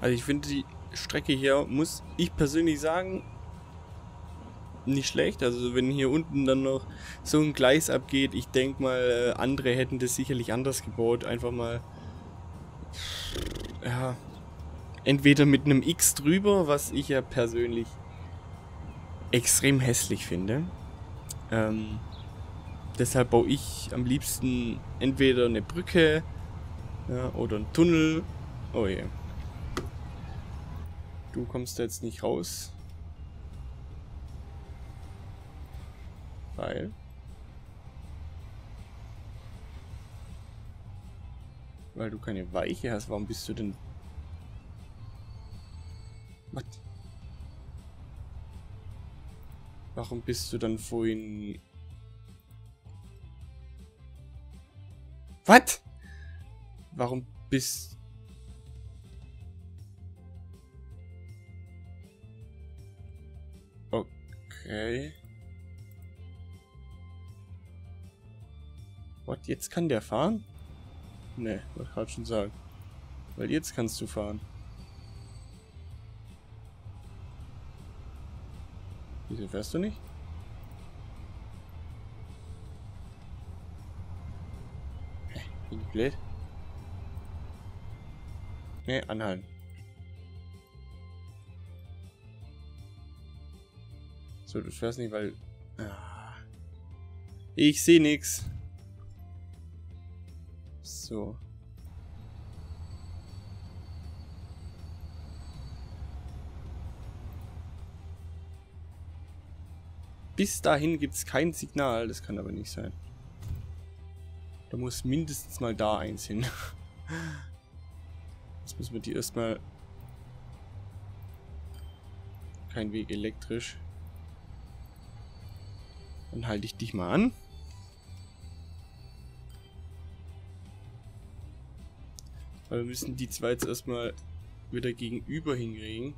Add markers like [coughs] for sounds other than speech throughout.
Also ich finde die Strecke hier, muss ich persönlich sagen, nicht schlecht. Also wenn hier unten dann noch so ein Gleis abgeht, ich denke mal, äh, andere hätten das sicherlich anders gebaut. Einfach mal, ja, entweder mit einem X drüber, was ich ja persönlich extrem hässlich finde. Ähm, deshalb baue ich am liebsten entweder eine Brücke ja, oder einen Tunnel. Oh je. Yeah. Du kommst da jetzt nicht raus. Weil. Weil du keine Weiche hast. Warum bist du denn... Was? Warum bist du dann vorhin... Was? Warum bist... Okay. What, jetzt kann der fahren? Ne, wollte gerade schon sagen. Weil jetzt kannst du fahren. Wieso fährst du nicht? Hä, bin ich blöd? Ne, anhalten. So, du fährst nicht, weil... Ah. Ich sehe nichts. So. Bis dahin gibt es kein Signal, das kann aber nicht sein. Da muss mindestens mal da eins hin. [laughs] Jetzt müssen wir die erstmal... Kein Weg elektrisch. Dann halte ich dich mal an. Aber wir müssen die zwei jetzt erstmal wieder gegenüber hinkriegen.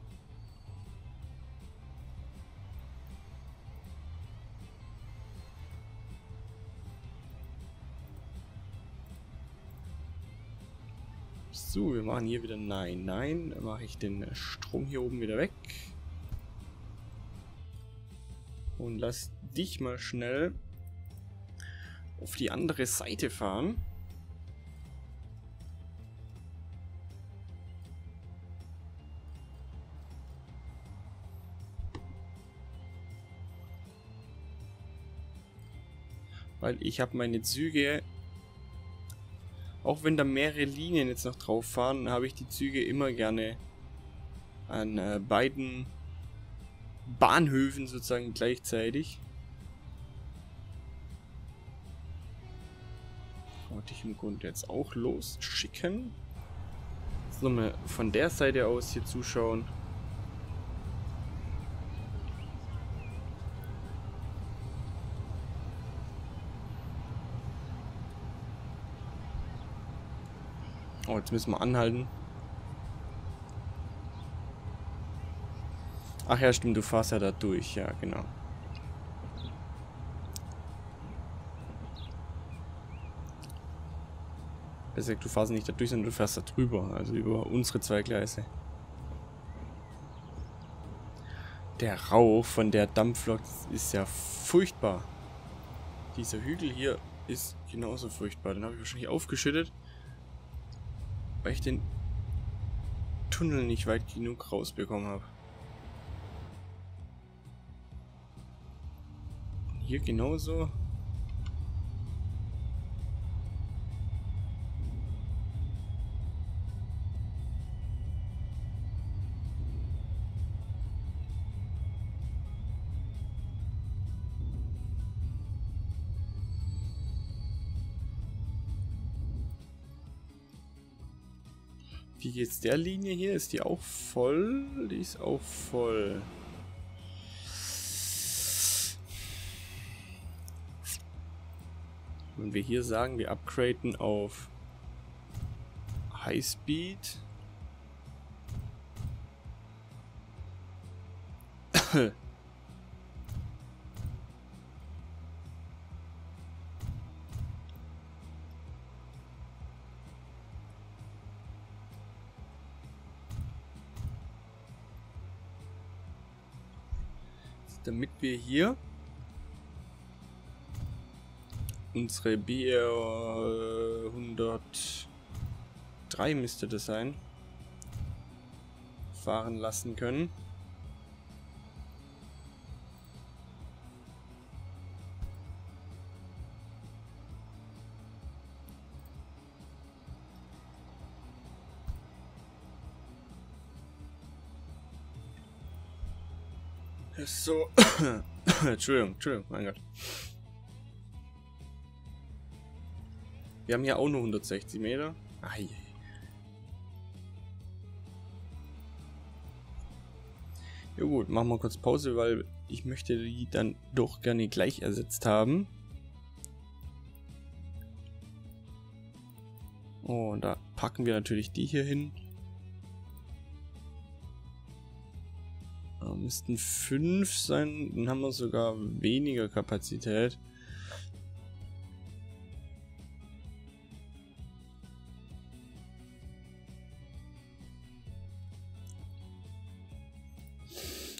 So, wir machen hier wieder Nein, Nein. Dann mache ich den Strom hier oben wieder weg. Und lass dich mal schnell auf die andere Seite fahren. Weil ich habe meine Züge, auch wenn da mehrere Linien jetzt noch drauf fahren, habe ich die Züge immer gerne an äh, beiden Bahnhöfen sozusagen gleichzeitig. Wollte ich im Grunde jetzt auch losschicken. Jetzt nochmal von der Seite aus hier zuschauen. Oh, jetzt müssen wir anhalten. Ach ja, stimmt, du fährst ja da durch, ja, genau. Besser du fährst nicht da durch, sondern du fährst da drüber, also über unsere zwei Gleise. Der Rauch von der Dampflok ist ja furchtbar. Dieser Hügel hier ist genauso furchtbar. Den habe ich wahrscheinlich aufgeschüttet, weil ich den Tunnel nicht weit genug rausbekommen habe. Hier genauso. Wie geht's der Linie hier? Ist die auch voll? Die ist auch voll. Wenn wir hier sagen, wir upgraden auf Highspeed. [laughs] damit wir hier unsere BR 103 müsste das sein, fahren lassen können. So. [coughs] Entschuldigung, Entschuldigung, mein Gott. Wir haben hier auch nur 160 Meter. Ai. Ja gut, machen wir kurz Pause, weil ich möchte die dann doch gerne gleich ersetzt haben. Und da packen wir natürlich die hier hin. Da müssten 5 sein, dann haben wir sogar weniger Kapazität.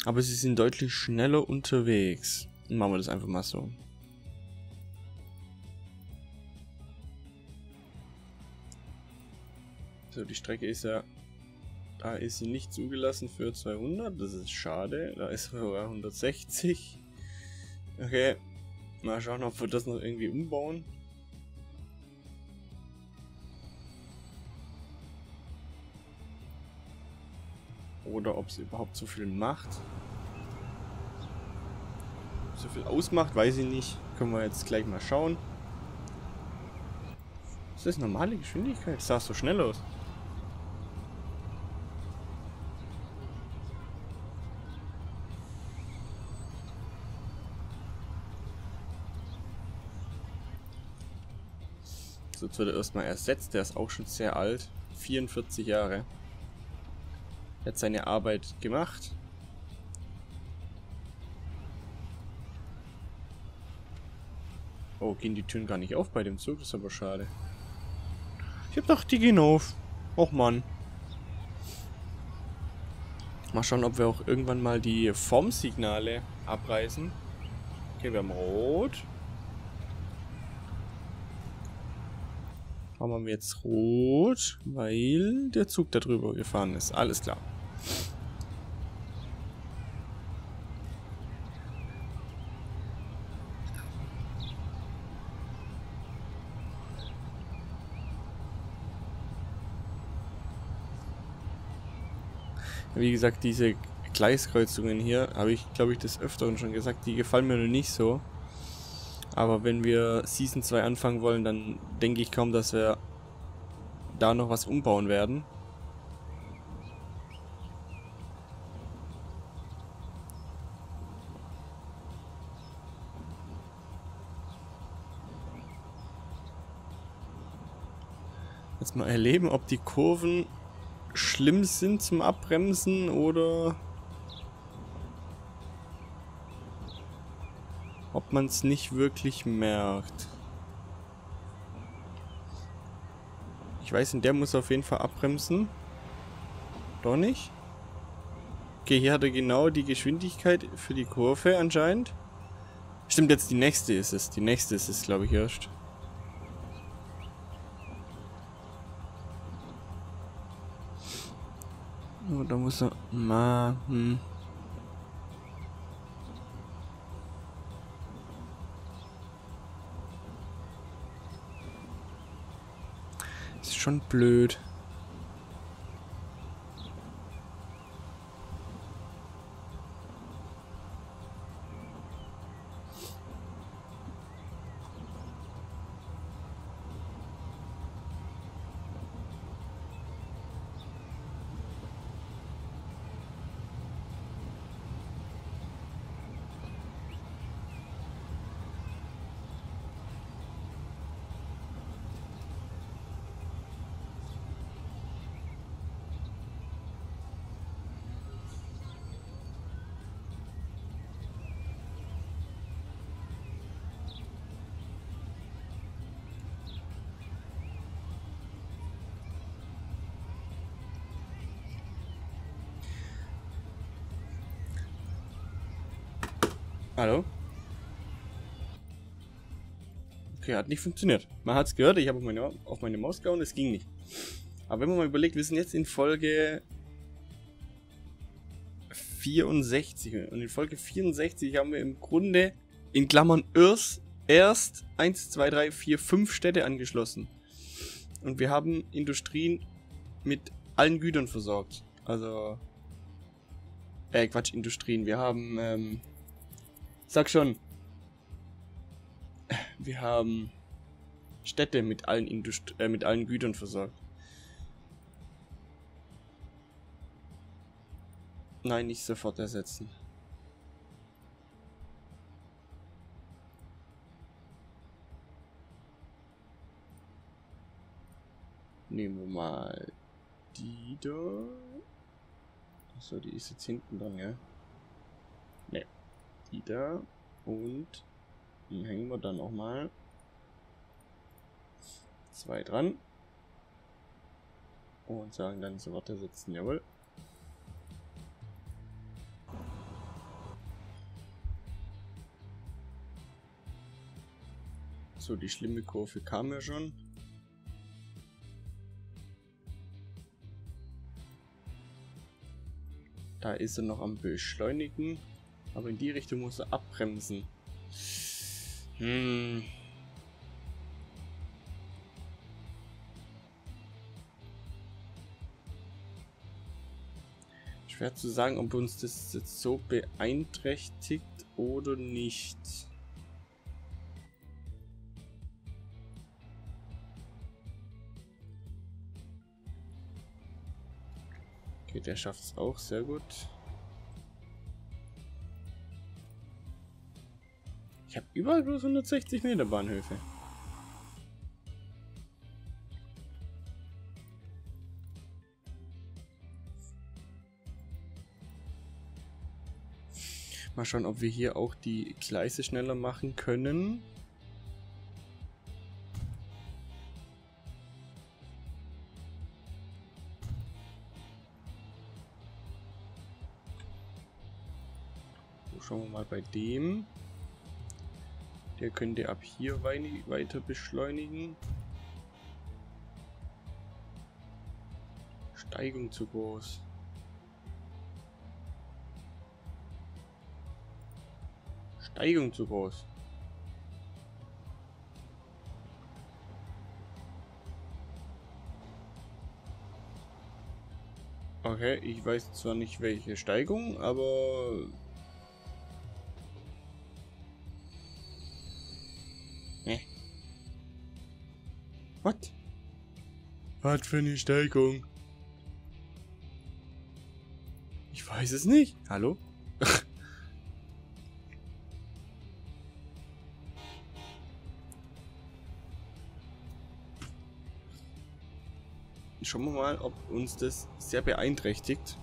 Aber sie sind deutlich schneller unterwegs. Machen wir das einfach mal so. So, die Strecke ist ja... Da ist sie nicht zugelassen für 200. Das ist schade. Da ist [laughs] sogar 160. Okay. Mal schauen, ob wir das noch irgendwie umbauen. Oder ob es überhaupt so viel macht. So viel ausmacht, weiß ich nicht. Können wir jetzt gleich mal schauen. Ist das normale Geschwindigkeit? Das sah so schnell aus. So, jetzt wird er erstmal ersetzt. Der ist auch schon sehr alt. 44 Jahre. Hat seine Arbeit gemacht. Oh, gehen die Türen gar nicht auf bei dem Zug? Das ist aber schade. Ich hab doch, die gehen auf. Och Mann. Mal schauen, ob wir auch irgendwann mal die Formsignale abreißen. Okay, wir haben Rot. Machen wir jetzt Rot, weil der Zug da drüber gefahren ist. Alles klar. Wie gesagt, diese Gleiskreuzungen hier, habe ich, glaube ich, des Öfteren schon gesagt, die gefallen mir noch nicht so. Aber wenn wir Season 2 anfangen wollen, dann denke ich kaum, dass wir da noch was umbauen werden. Jetzt mal erleben, ob die Kurven schlimm sind zum Abbremsen oder ob man es nicht wirklich merkt. Ich weiß, der muss auf jeden Fall abbremsen. Doch nicht? Okay, hier hat er genau die Geschwindigkeit für die Kurve anscheinend. Stimmt, jetzt die nächste ist es. Die nächste ist es, glaube ich, erst. Oh, da muss er... Ma, hm. Ist schon blöd. Hallo? Okay, hat nicht funktioniert. Man hat es gehört, ich habe auf meine, auf meine Maus gehauen, es ging nicht. Aber wenn man mal überlegt, wir sind jetzt in Folge 64. Und in Folge 64 haben wir im Grunde in Klammern erst, erst 1, 2, 3, 4, 5 Städte angeschlossen. Und wir haben Industrien mit allen Gütern versorgt. Also. Äh, Quatsch, Industrien. Wir haben, ähm, Sag schon, wir haben Städte mit allen, Indust äh, mit allen Gütern versorgt. Nein, nicht sofort ersetzen. Nehmen wir mal die da. Achso, die ist jetzt hinten dran, ja? Die da. Und die hängen wir dann auch mal zwei dran. Und sagen dann sofort ersetzen, jawohl. So, die schlimme Kurve kam ja schon. Da ist er noch am Beschleunigen. Aber in die Richtung muss er abbremsen. Hm. Schwer zu sagen, ob uns das jetzt so beeinträchtigt oder nicht. Okay, der schafft es auch sehr gut. Überall bloß 160 Meter Bahnhöfe. Mal schauen, ob wir hier auch die Gleise schneller machen können. schauen wir mal bei dem. Der könnte ab hier weiter beschleunigen. Steigung zu groß. Steigung zu groß. Okay, ich weiß zwar nicht welche Steigung, aber Was? Was für eine Steigung? Ich weiß es nicht. Hallo? Schauen wir mal, ob uns das sehr beeinträchtigt.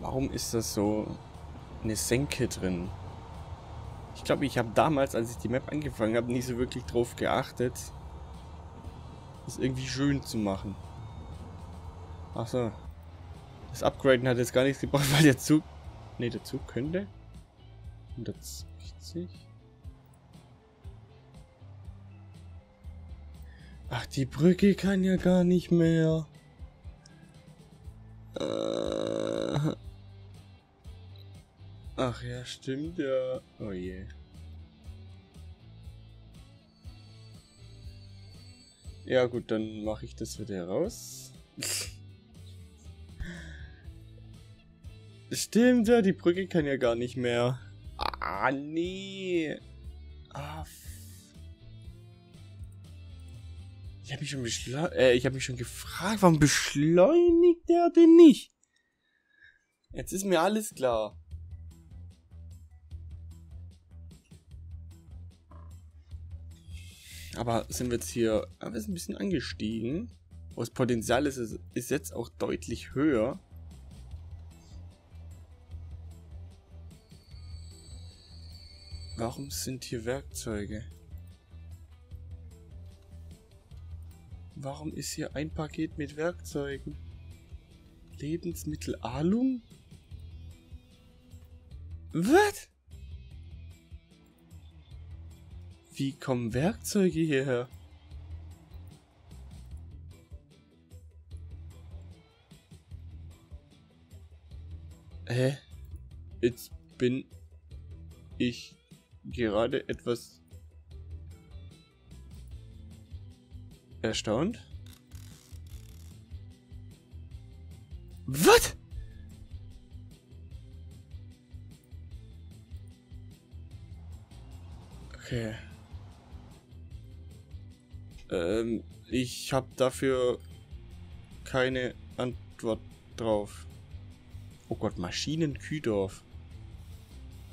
Warum ist das so eine Senke drin? Ich glaube, ich habe damals, als ich die Map angefangen habe, nicht so wirklich drauf geachtet, das irgendwie schön zu machen. Achso. Das Upgraden hat jetzt gar nichts gebracht, [laughs] weil der Zug... Ne, der Zug könnte... 160... Ach, die Brücke kann ja gar nicht mehr. Ach ja, stimmt ja. Oh je. Ja gut, dann mache ich das wieder raus. stimmt ja, die Brücke kann ja gar nicht mehr. Ah, nee. Ah, ich habe mich äh, ich mich schon gefragt, warum beschleunigt der denn nicht? Jetzt ist mir alles klar. Aber sind wir jetzt hier... Aber wir sind ein bisschen angestiegen. Das Potenzial ist, ist jetzt auch deutlich höher. Warum sind hier Werkzeuge? Warum ist hier ein Paket mit Werkzeugen? Lebensmittel Alum? Was? Wie kommen Werkzeuge hierher? Hä? Jetzt bin ich gerade etwas erstaunt. Was? Okay. Ähm, ich habe dafür keine Antwort drauf. Oh Gott, Maschinenkühdorf.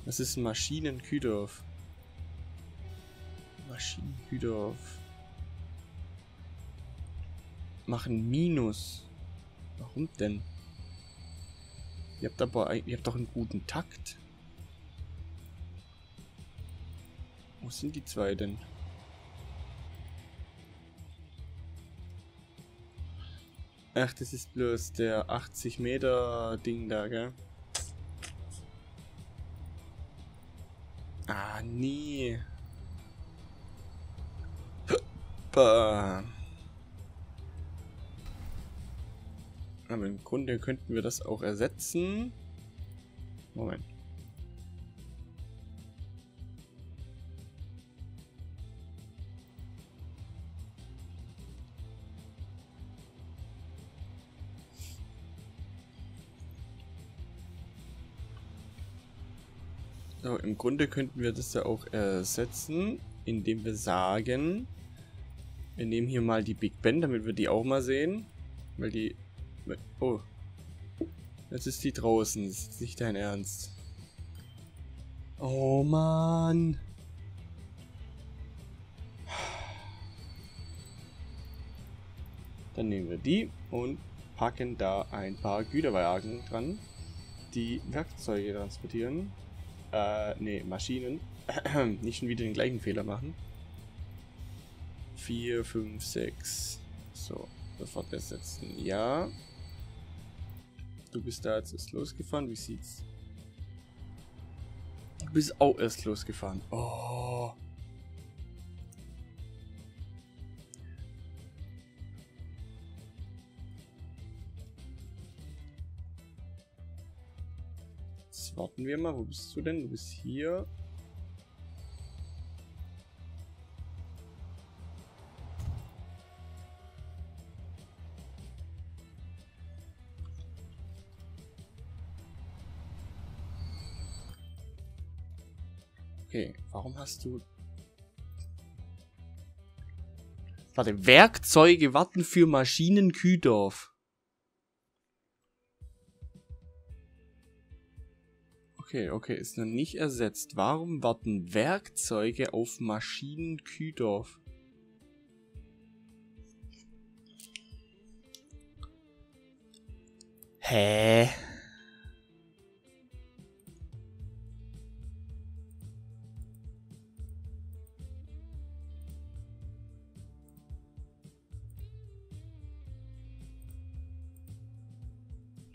Was ist ein Maschinenkühdorf? Maschinenkühdorf. Machen Minus. Warum denn? Ihr habt aber ihr habt doch einen guten Takt. Wo sind die zwei denn? Ach, das ist bloß der 80 Meter Ding da, gell? Ah, nee. Aber im Grunde könnten wir das auch ersetzen. Moment. Im Grunde könnten wir das ja auch ersetzen, indem wir sagen, wir nehmen hier mal die Big Ben, damit wir die auch mal sehen. Weil die... Oh. Jetzt ist die draußen. Das ist nicht dein Ernst. Oh Mann. Dann nehmen wir die und packen da ein paar Güterwagen dran, die Werkzeuge transportieren. Äh, nee, Maschinen. [clears throat] Nicht schon wieder den gleichen Fehler machen. 4, 5, 6. So, sofort ersetzen. Ja. Du bist da jetzt erst losgefahren. Wie sieht's? Du bist auch erst losgefahren. Oh. Warten wir mal. Wo bist du denn? Du bist hier. Okay, warum hast du... Warte, Werkzeuge warten für Maschinen Kühdorf. Okay, okay, ist noch nicht ersetzt. Warum warten Werkzeuge auf Maschinen Kühdorf? Hä?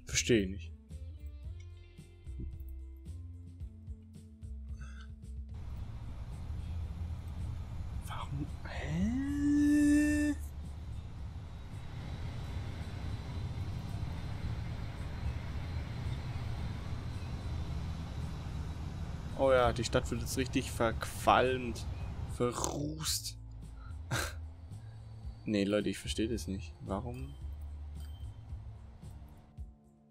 Verstehe nicht. Oh ja, die Stadt wird jetzt richtig verqualmt. Verrußt. [laughs] nee, Leute, ich verstehe das nicht. Warum?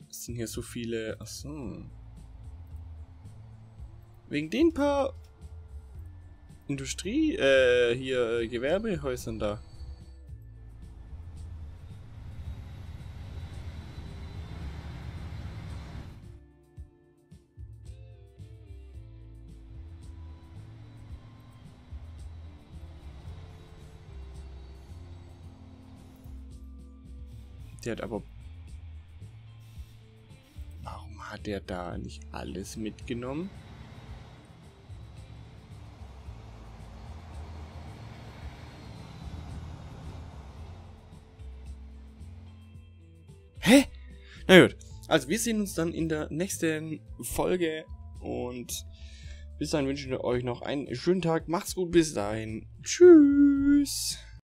Es sind hier so viele... Achso. Wegen den paar Industrie, äh, hier äh, Gewerbehäusern da. Der hat aber... Warum hat er da nicht alles mitgenommen? Na gut. Also wir sehen uns dann in der nächsten Folge und bis dahin wünsche ich euch noch einen schönen Tag. Macht's gut bis dahin. Tschüss.